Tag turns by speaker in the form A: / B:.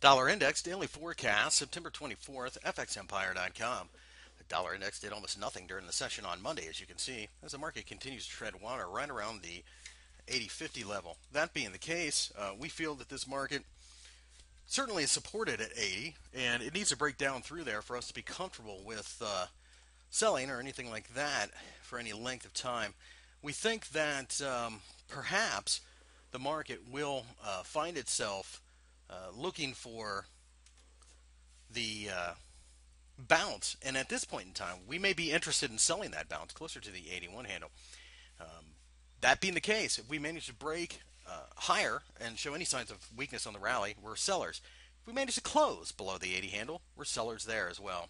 A: Dollar Index daily forecast September 24th, FXEmpire.com. The dollar index did almost nothing during the session on Monday, as you can see, as the market continues to tread water right around the 80.50 level. That being the case, uh, we feel that this market certainly is supported at 80, and it needs to break down through there for us to be comfortable with uh, selling or anything like that for any length of time. We think that um, perhaps the market will uh, find itself uh, looking for the uh, bounce, and at this point in time, we may be interested in selling that bounce closer to the 81 handle. Um, that being the case, if we manage to break uh, higher and show any signs of weakness on the rally, we're sellers. If we manage to close below the 80 handle, we're sellers there as well.